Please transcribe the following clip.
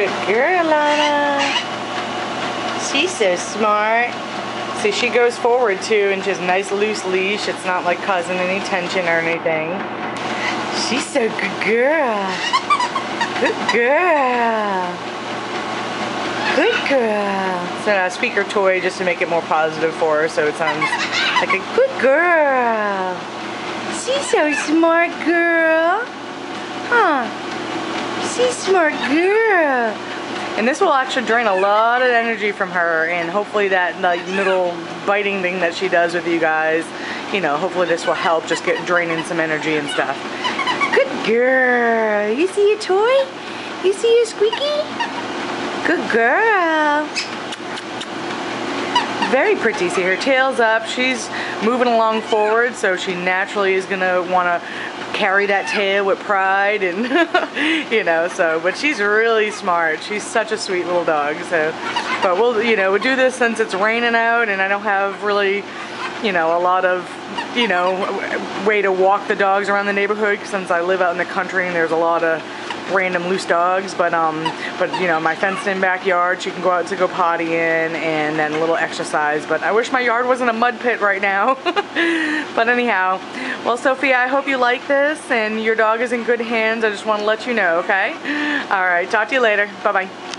Good girl, Lana. She's so smart. See, she goes forward too, and just nice loose leash. It's not like causing any tension or anything. She's so good girl. Good girl. Good girl. So now speaker toy just to make it more positive for her, so it sounds like a good girl. She's so smart, girl. Huh? She's smart girl. And this will actually drain a lot of energy from her and hopefully that like, little biting thing that she does with you guys, you know, hopefully this will help just get draining some energy and stuff. Good girl. You see your toy? You see your squeaky? Good girl. Very pretty. See her tail's up. She's moving along forward, so she naturally is gonna wanna carry that tail with pride and you know so but she's really smart she's such a sweet little dog so but we'll you know we'll do this since it's raining out and I don't have really you know a lot of you know way to walk the dogs around the neighborhood since I live out in the country and there's a lot of random loose dogs, but um, but you know, my fenced-in backyard, she can go out to go potty in, and then a little exercise. But I wish my yard wasn't a mud pit right now. but anyhow, well, Sophia, I hope you like this, and your dog is in good hands. I just want to let you know, okay? All right, talk to you later. Bye-bye.